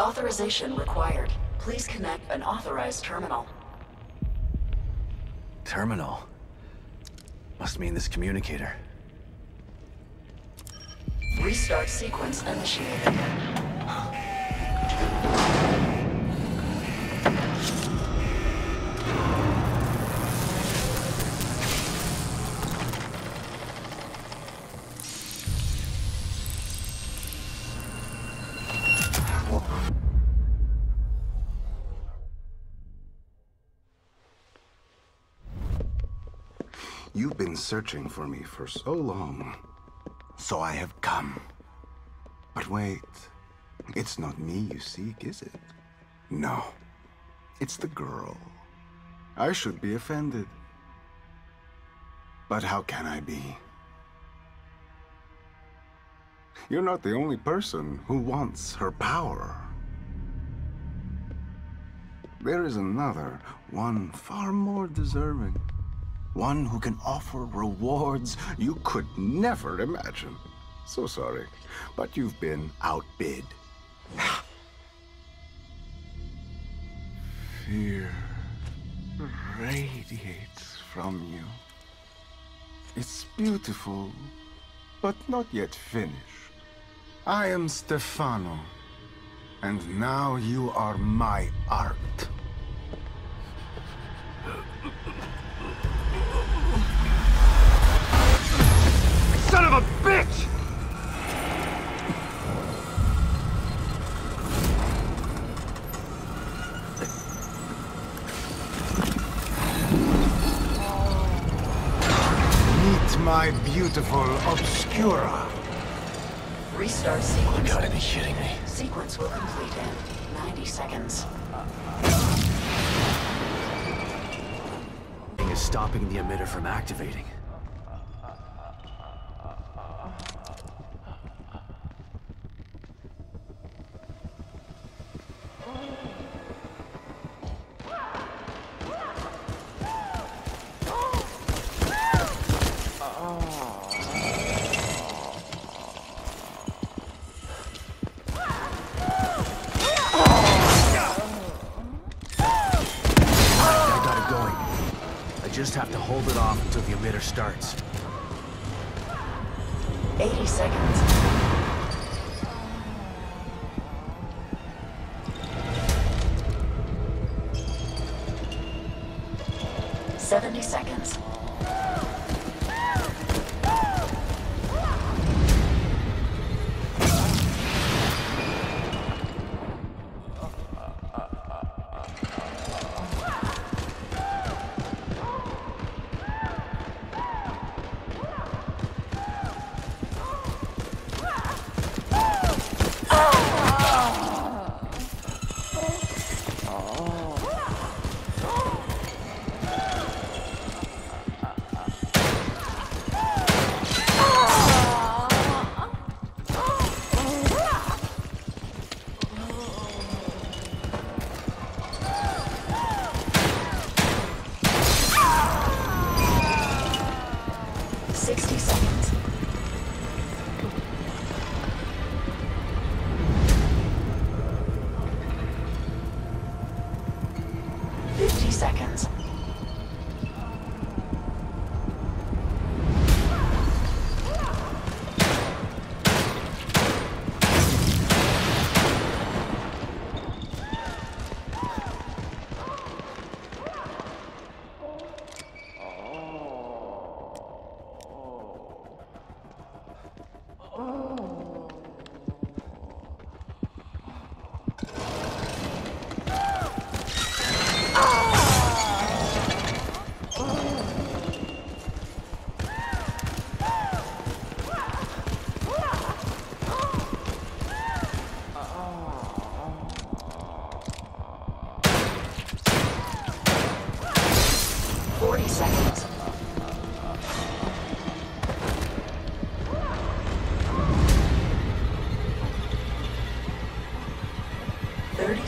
Authorization required. Please connect an authorized terminal. Terminal. Must mean this communicator. Restart sequence initiated. You've been searching for me for so long. So I have come. But wait. It's not me you seek, is it? No. It's the girl. I should be offended. But how can I be? You're not the only person who wants her power. There is another, one far more deserving. One who can offer rewards you could never imagine. So sorry, but you've been outbid. Fear radiates from you. It's beautiful, but not yet finished. I am Stefano, and now you are my art. Of a bitch! Meet my beautiful Obscura. Restart sequence. You gotta be kidding me. Sequence will complete in 90 seconds. Thing is stopping the emitter from activating. I got it going. I just have to hold it off until the emitter starts. 80 seconds. Seventy seconds.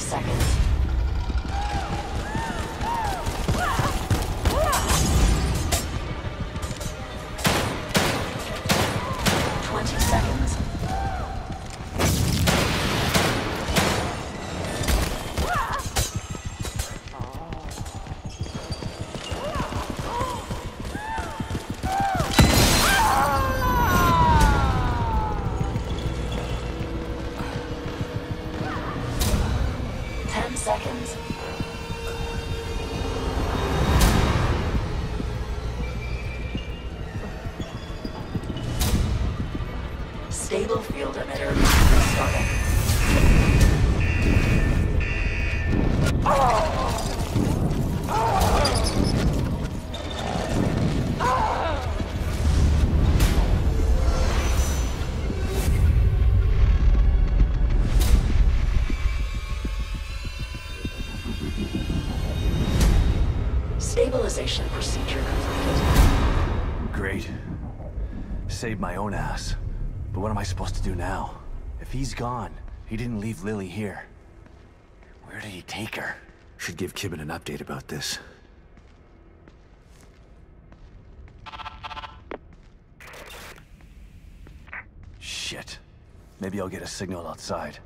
Seconds. systems. Stabilization procedure completed. Great. Saved my own ass. But what am I supposed to do now? If he's gone, he didn't leave Lily here. Where did he take her? Should give Kidman an update about this. Shit. Maybe I'll get a signal outside.